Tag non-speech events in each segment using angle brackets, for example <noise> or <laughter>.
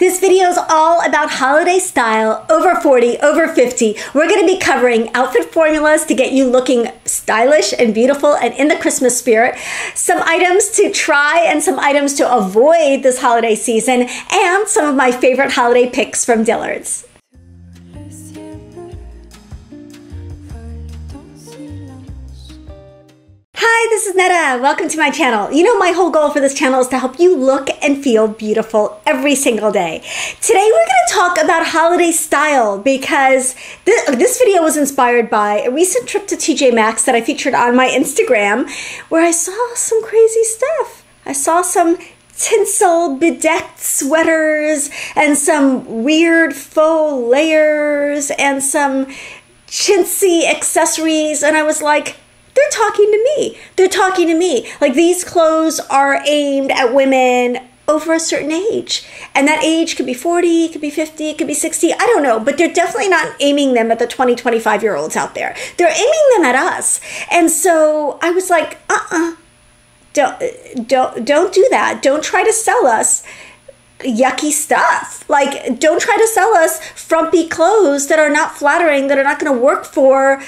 This video is all about holiday style, over 40, over 50. We're going to be covering outfit formulas to get you looking stylish and beautiful and in the Christmas spirit, some items to try and some items to avoid this holiday season, and some of my favorite holiday picks from Dillard's. Hi, this is Nada. Welcome to my channel. You know, my whole goal for this channel is to help you look and feel beautiful every single day. Today, we're going to talk about holiday style because this, this video was inspired by a recent trip to TJ Maxx that I featured on my Instagram where I saw some crazy stuff. I saw some tinsel bedecked sweaters and some weird faux layers and some chintzy accessories. And I was like, they're talking to me. They're talking to me. Like these clothes are aimed at women over a certain age. And that age could be 40, it could be 50, it could be 60, I don't know, but they're definitely not aiming them at the 20, 25 year olds out there. They're aiming them at us. And so I was like, uh-uh. Don't don't don't do that. Don't try to sell us yucky stuff. Like, don't try to sell us frumpy clothes that are not flattering, that are not going to work for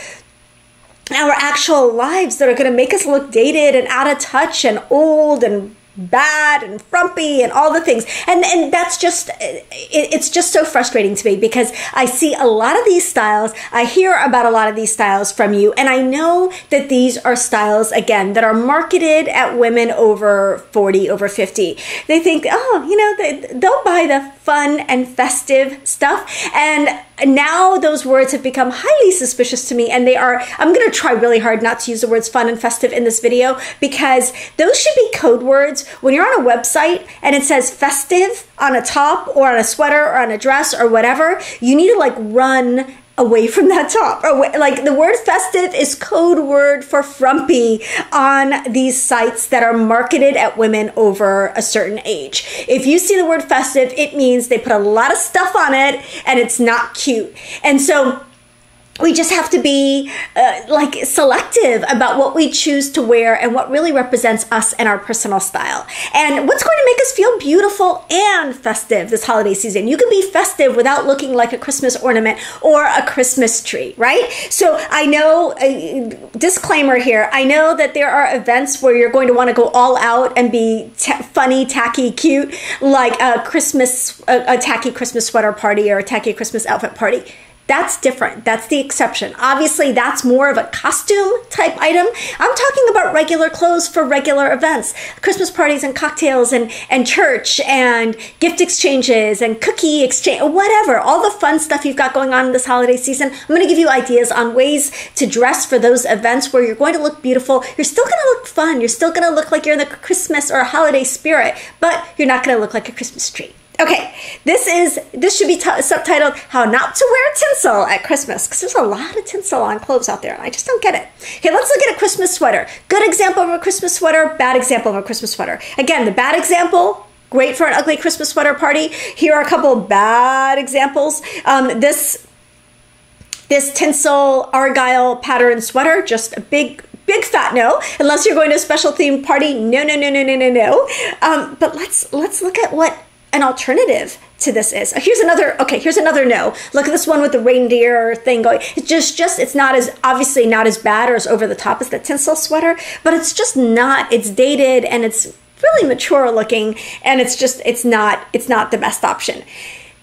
our actual lives that are going to make us look dated and out of touch and old and bad and frumpy and all the things. And and that's just it, it's just so frustrating to me because i see a lot of these styles. I hear about a lot of these styles from you. And i know that these are styles again that are marketed at women over 40 over 50 they think oh you know they, they'll buy the fun and festive stuff. And now those words have become highly suspicious to me. And they are i'm going to try really hard not to use the words fun and festive in this video because those should be code words when you're on a website and it says festive on a top or on a sweater or on a dress or whatever you need to like run away from that top. Like the word festive is code word for frumpy on these sites that are marketed at women over a certain age. If you see the word festive, it means they put a lot of stuff on it and it's not cute. And so we just have to be uh, like selective about what we choose to wear and what really represents us and our personal style. And what's going to make us feel beautiful and festive this holiday season? You can be festive without looking like a christmas ornament or a christmas tree right? So i know uh, disclaimer here i know that there are events where you're going to want to go all out and be funny tacky cute like a christmas a, a tacky christmas sweater party or a tacky christmas outfit party that's different. That's the exception. Obviously, that's more of a costume type item. I'm talking about regular clothes for regular events, Christmas parties and cocktails and, and church and gift exchanges and cookie exchange, whatever, all the fun stuff you've got going on this holiday season. I'm going to give you ideas on ways to dress for those events where you're going to look beautiful. You're still going to look fun. You're still going to look like you're in the Christmas or holiday spirit, but you're not going to look like a Christmas tree. Okay, this is this should be t- subtitled "How Not to Wear Tinsel at Christmas" because there's a lot of tinsel on clothes out there, and I just don't get it. Okay, let's look at a Christmas sweater. Good example of a Christmas sweater. Bad example of a Christmas sweater. Again, the bad example. Great for an ugly Christmas sweater party. Here are a couple bad examples. Um, this this tinsel argyle pattern sweater, just a big big fat no unless you're going to a special themed party no no no no no no no um, but let's let's look at what an alternative to this is. Here's another, okay, here's another no. Look at this one with the reindeer thing going. It's just, just, it's not as, obviously not as bad or as over the top as the tinsel sweater, but it's just not, it's dated and it's really mature looking and it's just, it's not, it's not the best option.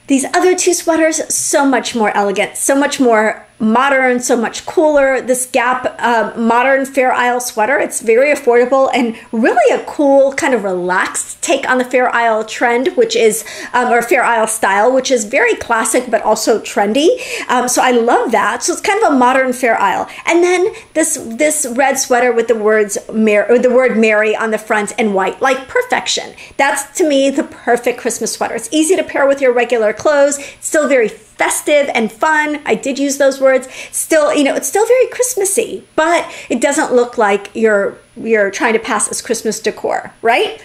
These other two sweaters, so much more elegant, so much more modern, so much cooler. This Gap uh, modern Fair Isle sweater, it's very affordable and really a cool kind of relaxed take on the Fair Isle trend, which is, um, or Fair Isle style, which is very classic but also trendy. Um, so I love that. So it's kind of a modern Fair Isle. And then this this red sweater with the words Mary, or the word Mary on the front and white, like perfection. That's to me the perfect Christmas sweater. It's easy to pair with your regular clothes. It's still very festive and fun. I did use those words. Still, you know, it's still very Christmassy, but it doesn't look like you're you're trying to pass as Christmas decor, right?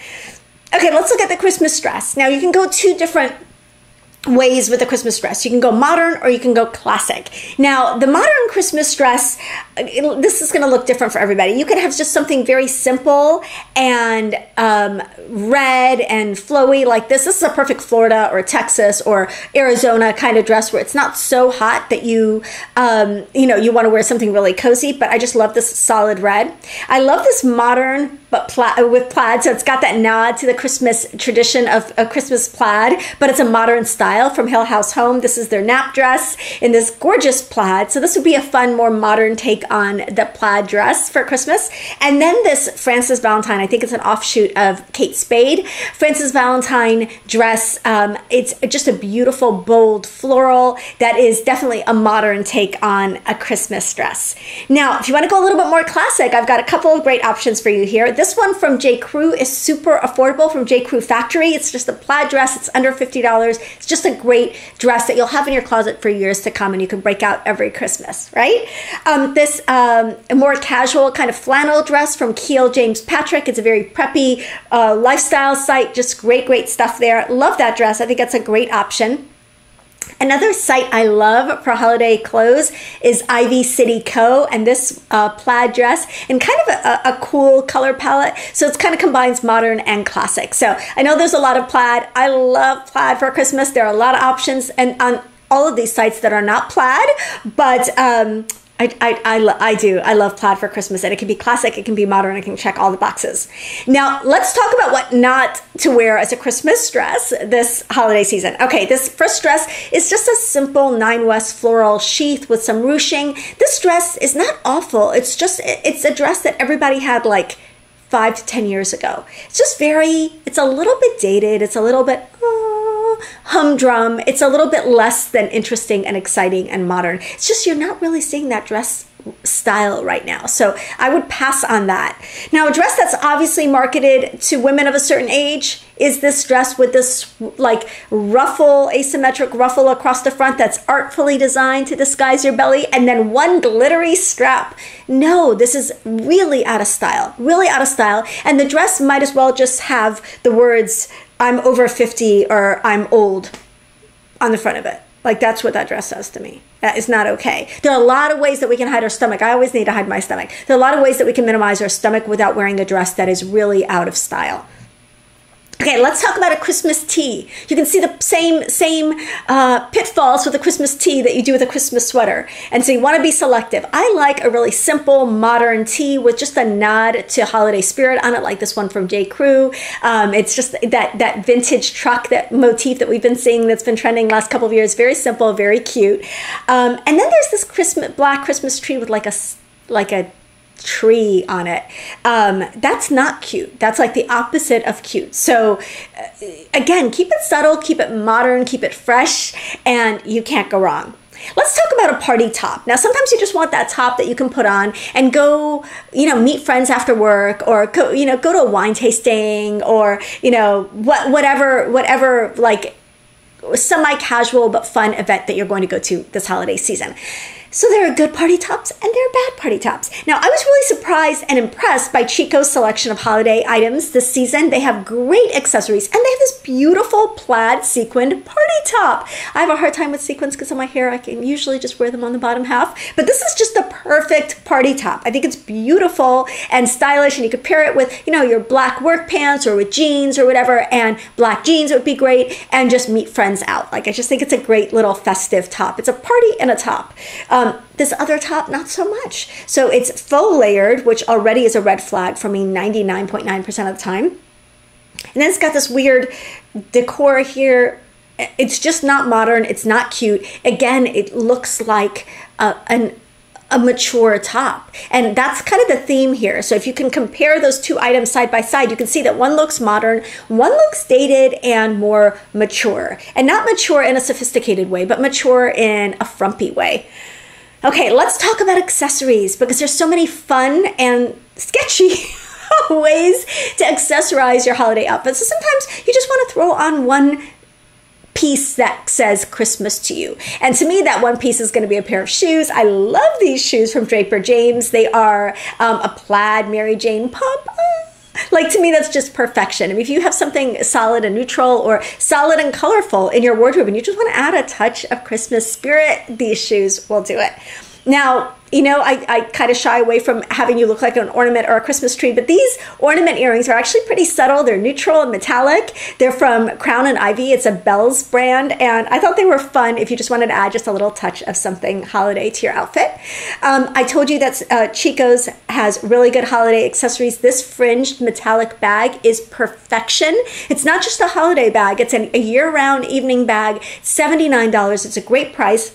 Okay, let's look at the Christmas dress. Now you can go two different ways with a Christmas dress. You can go modern or you can go classic. Now, the modern Christmas dress, this is going to look different for everybody. You could have just something very simple and um, red and flowy like this. This is a perfect Florida or Texas or Arizona kind of dress where it's not so hot that you, um, you know, you want to wear something really cozy. But I just love this solid red. I love this modern but plaid, with plaid. So it's got that nod to the Christmas tradition of a Christmas plaid, but it's a modern style from Hill House Home. This is their nap dress in this gorgeous plaid. So this would be a fun, more modern take on the plaid dress for Christmas. And then this Frances Valentine, I think it's an offshoot of Kate Spade. Frances Valentine dress. Um, it's just a beautiful, bold floral that is definitely a modern take on a Christmas dress. Now, if you want to go a little bit more classic, I've got a couple of great options for you here. This this one from J. Crew is super affordable from J. Crew Factory. It's just a plaid dress. It's under $50. It's just a great dress that you'll have in your closet for years to come and you can break out every Christmas, right? Um, this um, more casual kind of flannel dress from Kiel James Patrick. It's a very preppy uh, lifestyle site. Just great, great stuff there. Love that dress. I think that's a great option. Another site I love for holiday clothes is Ivy City Co. and this uh, plaid dress in kind of a, a, cool color palette. So it kind of combines modern and classic. So I know there's a lot of plaid. I love plaid for Christmas. There are a lot of options and on all of these sites that are not plaid, but um, I, I, I, I, do. I love plaid for Christmas, and it can be classic, it can be modern, it can check all the boxes. Now, let's talk about what not to wear as a Christmas dress this holiday season. Okay, this first dress is just a simple Nine West floral sheath with some ruching. This dress is not awful. It's just, it's a dress that everybody had like five to 10 years ago. It's just very, it's a little bit dated, it's a little bit, oh, humdrum. It's a little bit less than interesting and exciting and modern. It's just you're not really seeing that dress style right now. So I would pass on that. Now, a dress that's obviously marketed to women of a certain age is this dress with this like ruffle, asymmetric ruffle across the front that's artfully designed to disguise your belly and then one glittery strap. No, this is really out of style, really out of style. And the dress might as well just have the words I'm over 50 or I'm old on the front of it. Like that's what that dress says to me. That is not okay. There are a lot of ways that we can hide our stomach. I always need to hide my stomach. There are a lot of ways that we can minimize our stomach without wearing a dress that is really out of style. Okay, let's talk about a Christmas tee. You can see the same same uh, pitfalls with a Christmas tee that you do with a Christmas sweater. And so you want to be selective. I like a really simple, modern tee with just a nod to holiday spirit on it, like this one from J. Crew. Um, it's just that that vintage truck, that motif that we've been seeing that's been trending last couple of years. Very simple, very cute. Um, and then there's this Christmas black Christmas tree with like a like a tree on it. Um, that's not cute. That's like the opposite of cute. So, uh, again, keep it subtle, keep it modern, keep it fresh, and you can't go wrong. Let's talk about a party top. Now, sometimes you just want that top that you can put on and go, you know, meet friends after work or go, you know, go to a wine tasting or, you know, what, whatever, whatever, like semi casual but fun event that you're going to go to this holiday season. So there are good party tops and there are bad party tops. Now, I was really surprised and impressed by Chico's selection of holiday items this season. They have great accessories and they have this beautiful plaid sequined party top. I have a hard time with sequins because of my hair. I can usually just wear them on the bottom half, but this is just the perfect party top. I think it's beautiful and stylish and you could pair it with, you know, your black work pants or with jeans or whatever and black jeans would be great and just meet friends out. Like I just think it's a great little festive top. It's a party and a top. Um, um, this other top, not so much. So it's faux layered, which already is a red flag for me 99.9% of the time. And then it's got this weird decor here. It's just not modern. It's not cute. Again, it looks like a, an a mature top. And that's kind of the theme here. So if you can compare those two items side by side, you can see that one looks modern, one looks dated and more mature. And not mature in a sophisticated way, but mature in a frumpy way. Okay, let's talk about accessories because there's so many fun and sketchy <laughs> ways to accessorize your holiday outfit. So sometimes you just want to throw on one piece that says Christmas to you. And to me, that one piece is going to be a pair of shoes. I love these shoes from Draper James. They are um, a plaid Mary Jane pump. Like to me, that's just perfection. I mean, if you have something solid and neutral or solid and colorful in your wardrobe and you just want to add a touch of Christmas spirit, these shoes will do it. Now, you know, I, I kind of shy away from having you look like an ornament or a Christmas tree, but these ornament earrings are actually pretty subtle. They're neutral and metallic. They're from Crown and Ivy. It's a Belk brand, and I thought they were fun if you just wanted to add just a little touch of something holiday to your outfit. Um, I told you that uh, Chico's has really good holiday accessories. This fringed metallic bag is perfection. It's not just a holiday bag, it's an, a year round evening bag, $79. It's a great price.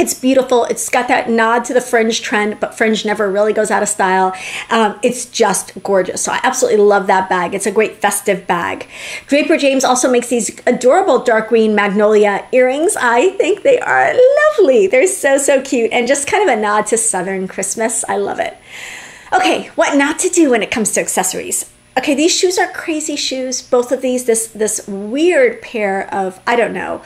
It's beautiful. It's got that nod to the fringe trend, but fringe never really goes out of style. Um, it's just gorgeous. So I absolutely love that bag. It's a great festive bag. Draper James also makes these adorable dark green magnolia earrings. I think they are lovely. They're so, so cute and just kind of a nod to Southern Christmas. I love it. Okay, what not to do when it comes to accessories. Okay, these shoes are crazy shoes. Both of these, this this weird pair of, I don't know,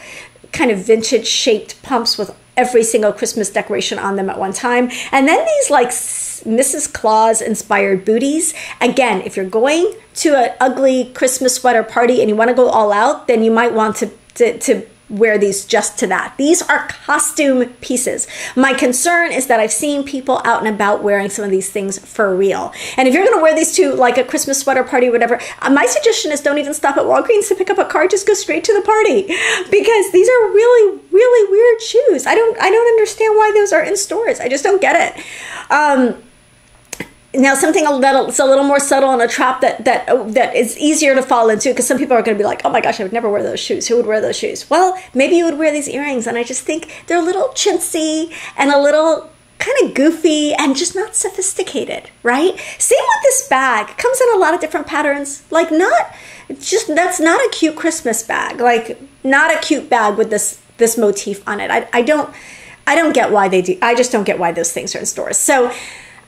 kind of vintage shaped pumps with every single Christmas decoration on them at one time. And then these like Mrs. Claus inspired booties. Again, if you're going to an ugly Christmas sweater party and you want to go all out, then you might want to, to, to wear these just to that. These are costume pieces. My concern is that I've seen people out and about wearing some of these things for real. And if you're going to wear these to like a Christmas sweater party, or whatever, uh, my suggestion is don't even stop at Walgreens to pick up a card. Just go straight to the party <laughs> because these are really, really weird shoes. I don't, I don't understand why those are in stores. I just don't get it. Um, now something that's a little more subtle and a trap that that uh, that is easier to fall into because some people are going to be like oh my gosh i would never wear those shoes. Who would wear those shoes? Well maybe you would wear these earrings and i just think they're a little chintzy and a little kind of goofy and just not sophisticated right? Same with this bag. It comes in a lot of different patterns. Like not just that's not a cute christmas bag. Like not a cute bag with this this motif on it. I, I don't i don't get why they do i just don't get why those things are in stores. So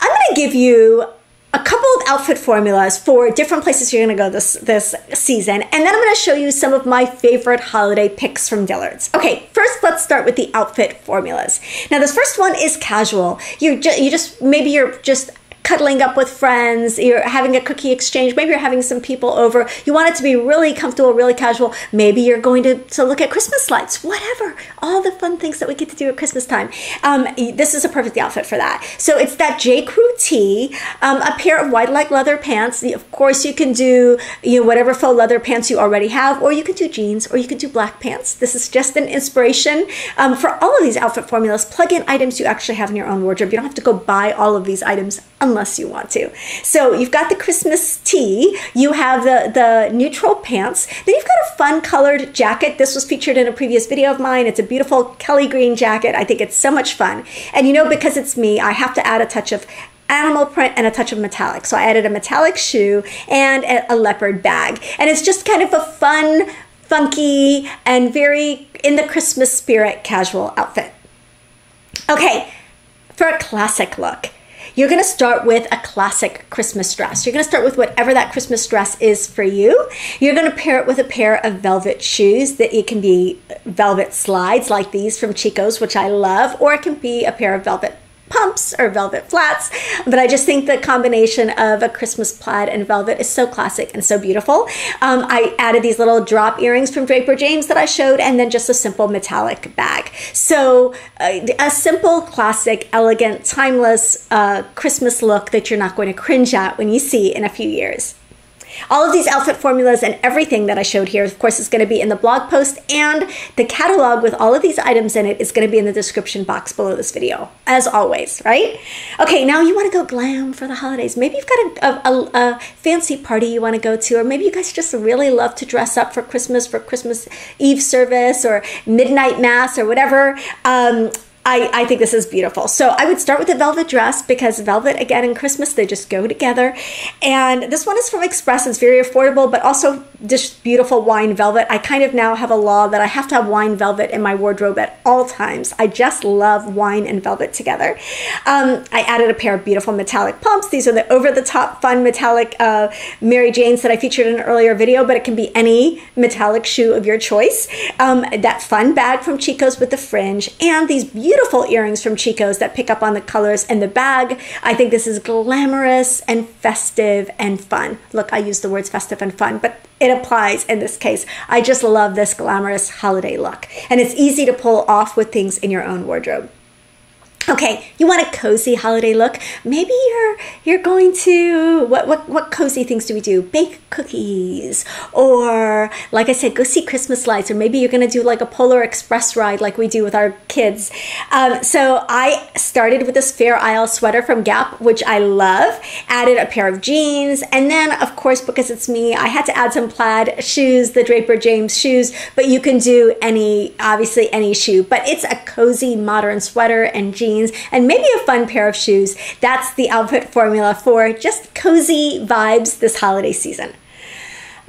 I'm going to give you a couple of outfit formulas for different places you're going to go this this season and then i'm going to show you some of my favorite holiday picks from dillard's. Okay first let's start with the outfit formulas. Now this first one is casual. You just you just maybe you're just cuddling up with friends, you're having a cookie exchange, maybe you're having some people over. You want it to be really comfortable, really casual. Maybe you're going to, to look at Christmas lights, whatever. All the fun things that we get to do at Christmas time. Um, this is a perfect outfit for that. So it's that J. Crew tee, um, a pair of wide leg leather pants. Of course, you can do you know whatever faux leather pants you already have, or you can do jeans, or you can do black pants. This is just an inspiration um, for all of these outfit formulas. Plug in items you actually have in your own wardrobe. You don't have to go buy all of these items unless you want to. So you've got the Christmas tee, you have the, the neutral pants, then you've got a fun colored jacket. This was featured in a previous video of mine. It's a beautiful Kelly green jacket. I think it's so much fun. And you know, because it's me, I have to add a touch of animal print and a touch of metallic. So I added a metallic shoe and a leopard bag. And it's just kind of a fun, funky, and very in the Christmas spirit casual outfit. Okay, for a classic look. You're going to start with a classic Christmas dress. You're going to start with whatever that Christmas dress is for you. You're going to pair it with a pair of velvet shoes that it can be uh, velvet slides like these from Chico's, which I love, or it can be a pair of velvet pumps or velvet flats. But I just think the combination of a Christmas plaid and velvet is so classic and so beautiful. Um, I added these little drop earrings from Draper James that I showed, and then just a simple metallic bag. So uh, a simple, classic, elegant, timeless uh, Christmas look that you're not going to cringe at when you see in a few years. All of these outfit formulas and everything that I showed here, of course, is going to be in the blog post and the catalog with all of these items in it is going to be in the description box below this video, as always, right? Okay, now you want to go glam for the holidays. Maybe you've got a, a, a fancy party you want to go to, or maybe you guys just really love to dress up for Christmas, for Christmas Eve service or midnight mass or whatever. Um, I, I think this is beautiful. So I would start with the velvet dress because velvet, again, and Christmas, they just go together. And this one is from Express. It's very affordable, but also just beautiful wine velvet. I kind of now have a law that I have to have wine velvet in my wardrobe at all times. I just love wine and velvet together. Um, I added a pair of beautiful metallic pumps. These are the over the top fun metallic uh, Mary Janes that I featured in an earlier video, but it can be any metallic shoe of your choice. Um, that fun bag from Chico's with the fringe and these beautiful earrings from Chico's that pick up on the colors and the bag. I think this is glamorous and festive and fun. Look, I use the words festive and fun, but it applies in this case. I just love this glamorous holiday look. And it's easy to pull off with things in your own wardrobe. Okay, you want a cozy holiday look? Maybe you're you're going to what what what cozy things do we do? Bake cookies, or like I said, go see Christmas lights, or maybe you're going to do like a Polar Express ride like we do with our kids. Um, so I started with this Fair Isle sweater from Gap, which I love. Added a pair of jeans, and then of course because it's me, I had to add some plaid shoes, the Draper James shoes. But you can do any, obviously any shoe, but it's a cozy modern sweater and jeans jeans, and maybe a fun pair of shoes. That's the outfit formula for just cozy vibes this holiday season.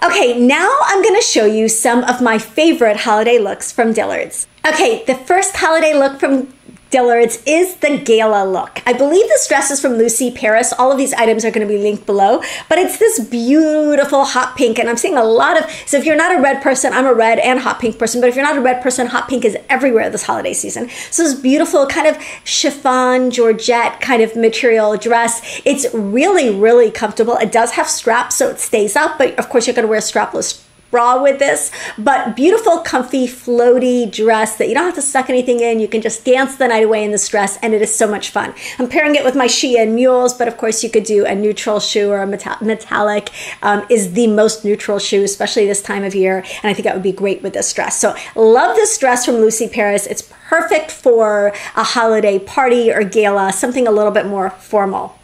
Okay, now I'm gonna show you some of my favorite holiday looks from Dillard's. Okay, the first holiday look from Dillard's is the gala look. I believe this dress is from Lucy Paris. All of these items are going to be linked below, but it's this beautiful hot pink. And I'm seeing a lot of, so if you're not a red person, I'm a red and hot pink person, but if you're not a red person, hot pink is everywhere this holiday season. So this beautiful kind of chiffon, Georgette kind of material dress. It's really, really comfortable. It does have straps, so it stays up, but of course you're going to wear strapless bra with this, but beautiful, comfy, floaty dress that you don't have to suck anything in. You can just dance the night away in this dress, and it is so much fun. I'm pairing it with my Shein mules, but of course you could do a neutral shoe or a metallic um, is the most neutral shoe, especially this time of year, and I think that would be great with this dress. So love this dress from Lucy Paris. It's perfect for a holiday party or gala, something a little bit more formal.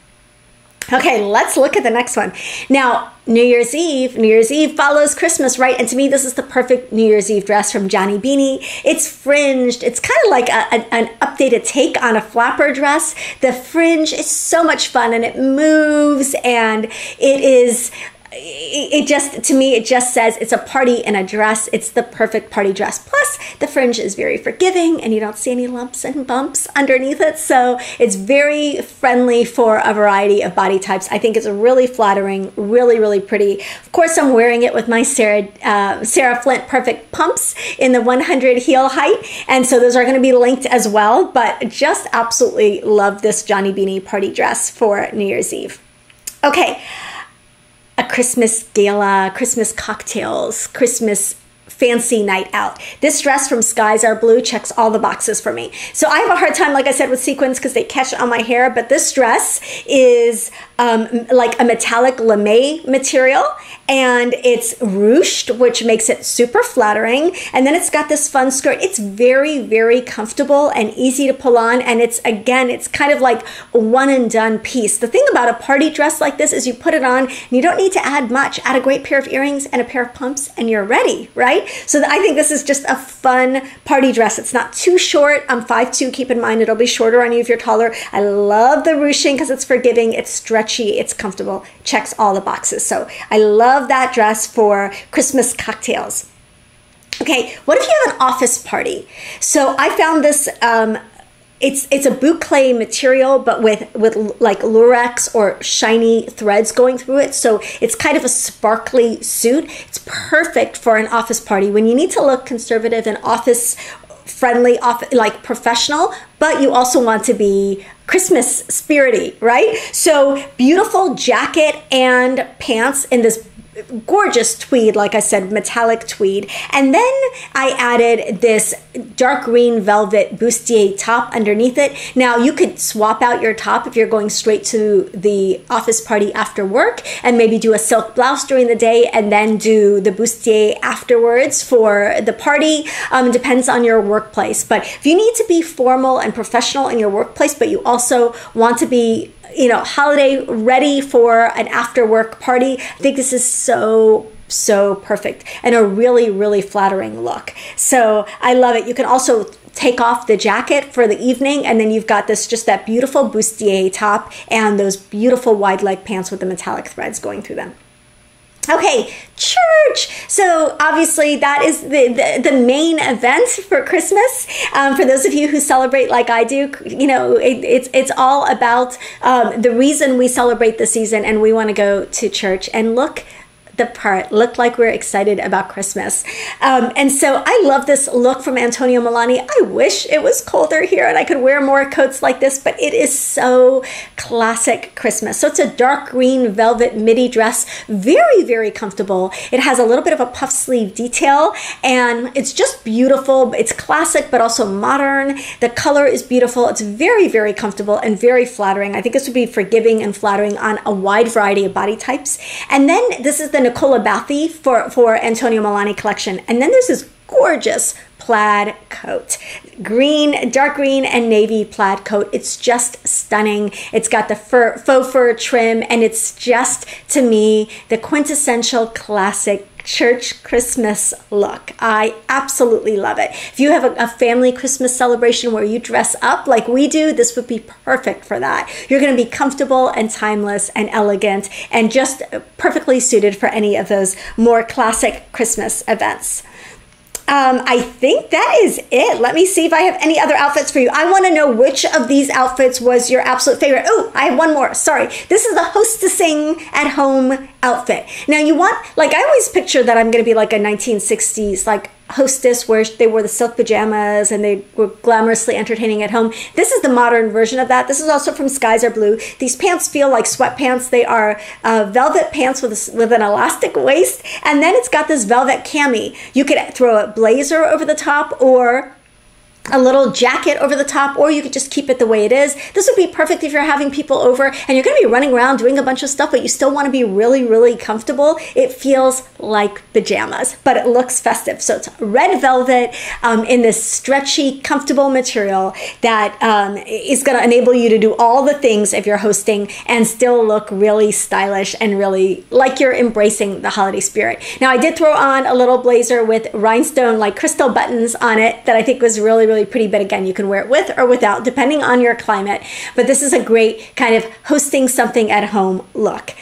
Okay, let's look at the next one. Now, New Year's Eve, New Year's Eve follows Christmas, right? And to me, this is the perfect New Year's Eve dress from Gianni Bini. It's fringed. It's kind of like a, a, an updated take on a flapper dress. The fringe is so much fun and it moves and it is it just to me it just says it's a party in a dress. It's the perfect party dress. Plus the fringe is very forgiving and you don't see any lumps and bumps underneath it. So it's very friendly for a variety of body types. I think it's really flattering really really pretty. Of course i'm wearing it with my sarah uh, sarah flint perfect pumps in the 100 heel height. And so those are going to be linked as well. But just absolutely love this Gianni Bini party dress for new year's eve. Okay a Christmas gala, Christmas cocktails, Christmas fancy night out. This dress from Skies Are Blue checks all the boxes for me. So I have a hard time, like I said, with sequins because they catch on my hair, but this dress is um, like a metallic lame material and it's ruched, which makes it super flattering. And then it's got this fun skirt. It's very, very comfortable and easy to pull on. And it's, again, it's kind of like one and done piece. The thing about a party dress like this is you put it on and you don't need to add much. Add a great pair of earrings and a pair of pumps and you're ready, right? So I think this is just a fun party dress. It's not too short. I'm 5'2", keep in mind it'll be shorter on you if you're taller. I love the ruching because it's forgiving, it's it's comfortable, checks all the boxes. So I love that dress for Christmas cocktails. Okay, what if you have an office party? So I found this um, it's it's a boucle material but with with like lurex or shiny threads going through it so it's kind of a sparkly suit it's perfect for an office party when you need to look conservative and office friendly off like professional but you also want to be christmas spirity right? So beautiful jacket and pants in this gorgeous tweed, like I said, metallic tweed. And then I added this dark green velvet bustier top underneath it. Now you could swap out your top if you're going straight to the office party after work and maybe do a silk blouse during the day and then do the bustier afterwards for the party. Um, depends on your workplace. But if you need to be formal and professional in your workplace, but you also want to be you know, holiday ready for an after work party. I think this is so so perfect and a really really flattering look. So I love it. You can also take off the jacket for the evening and then you've got this just that beautiful bustier top and those beautiful wide leg pants with the metallic threads going through them. Okay, church. So obviously that is the, the, the main event for Christmas. Um, for those of you who celebrate like I do, you know, it, it's it's all about um, the reason we celebrate the season, and we want to go to church and look the part looked like we are excited about Christmas. Um, and so I love this look from Antonio Melani. I wish it was colder here and I could wear more coats like this, but it is so classic Christmas. So it's a dark green velvet midi dress, very, very comfortable. It has a little bit of a puff sleeve detail and it's just beautiful. It's classic, but also modern. The color is beautiful. It's very, very comfortable and very flattering. I think this would be forgiving and flattering on a wide variety of body types. And then this is the Nicola Bathie for, for Antonio Melani collection. And then there's this gorgeous plaid coat. Green, dark green and navy plaid coat. It's just stunning. It's got the fur, faux fur trim and it's just, to me, the quintessential classic church Christmas look. I absolutely love it. If you have a, a, family Christmas celebration where you dress up like we do, this would be perfect for that. You're going to be comfortable and timeless and elegant and just perfectly suited for any of those more classic Christmas events. Um, I think that is it. Let me see if I have any other outfits for you. I want to know which of these outfits was your absolute favorite. Oh, I have one more. Sorry. This is the hostessing at home outfit. Now you want, like, I always picture that I'm going to be like a 1960s, like hostess where they wore the silk pajamas and they were glamorously entertaining at home. This is the modern version of that. This is also from Skies Are Blue. These pants feel like sweatpants. They are uh, velvet pants with, with an elastic waist, and then it's got this velvet cami. You could throw a blazer over the top or a little jacket over the top, or you could just keep it the way it is. This would be perfect if you're having people over and you're going to be running around doing a bunch of stuff, but you still want to be really, really comfortable. It feels like pajamas, but it looks festive. So it's red velvet um, in this stretchy, comfortable material that um, is going to enable you to do all the things if you're hosting and still look really stylish and really like you're embracing the holiday spirit. Now, I did throw on a little blazer with rhinestone, like crystal buttons on it that I think was really, really really pretty, but again, you can wear it with or without, depending on your climate. But this is a great kind of hosting something at home look.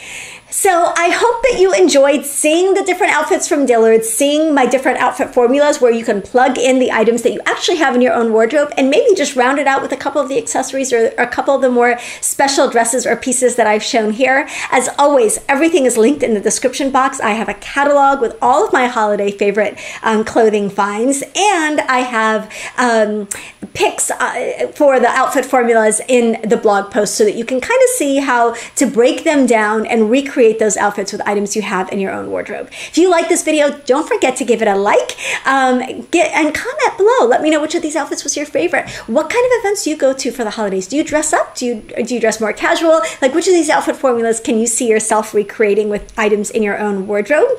So I hope that you enjoyed seeing the different outfits from Dillard's, seeing my different outfit formulas where you can plug in the items that you actually have in your own wardrobe and maybe just round it out with a couple of the accessories or, or a couple of the more special dresses or pieces that I've shown here. As always, everything is linked in the description box. I have a catalog with all of my holiday favorite um, clothing finds and I have um, pics uh, for the outfit formulas in the blog post so that you can kind of see how to break them down and recreate create those outfits with items you have in your own wardrobe. If you like this video, don't forget to give it a like um, get, and comment below. Let me know which of these outfits was your favorite. What kind of events do you go to for the holidays? Do you dress up? Do you, do you dress more casual? Like which of these outfit formulas can you see yourself recreating with items in your own wardrobe?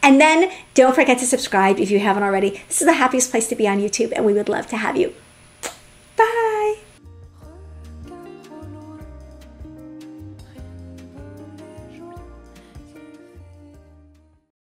And then don't forget to subscribe if you haven't already. This is the happiest place to be on YouTube, and we would love to have you.